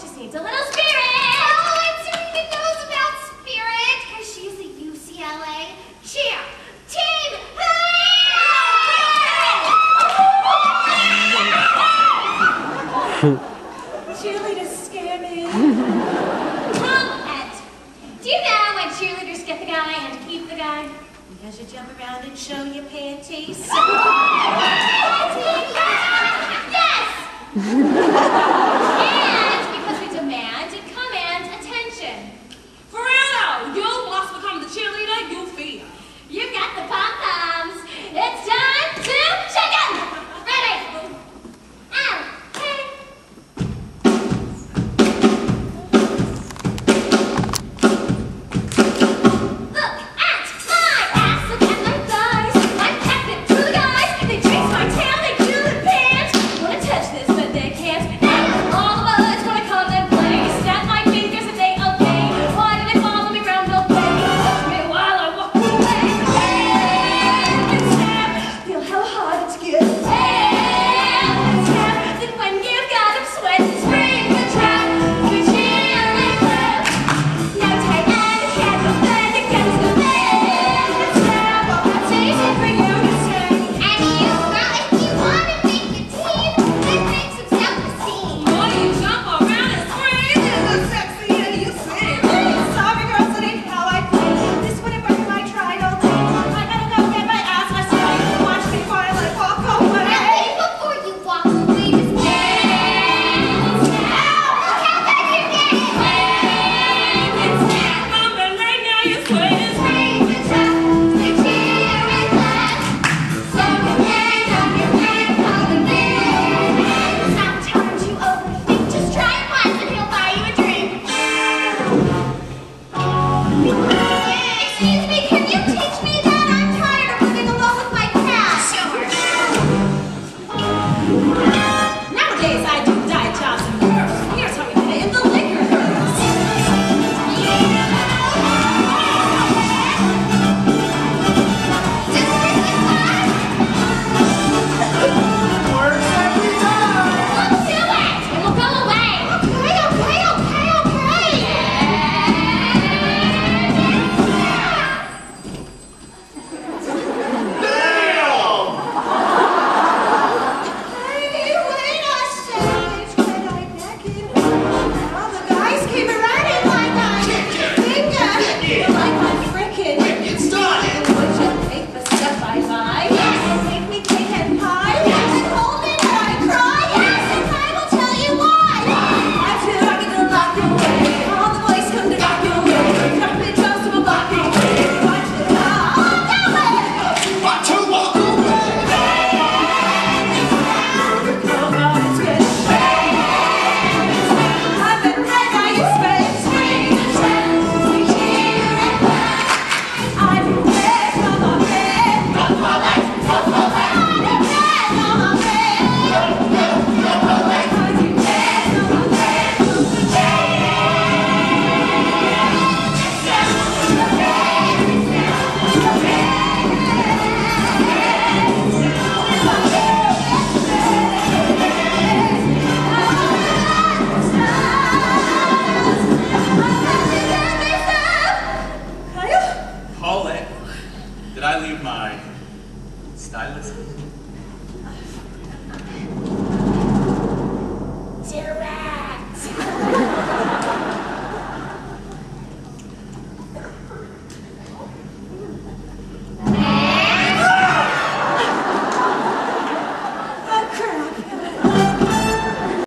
just needs a little spirit. Oh, and Serena knows about spirit because she's a UCLA cheer team Cheerleaders scare me. At. Do you know when cheerleaders get the guy and keep the guy? Because you jump around and show your panties. yes! Did I leave my stylus?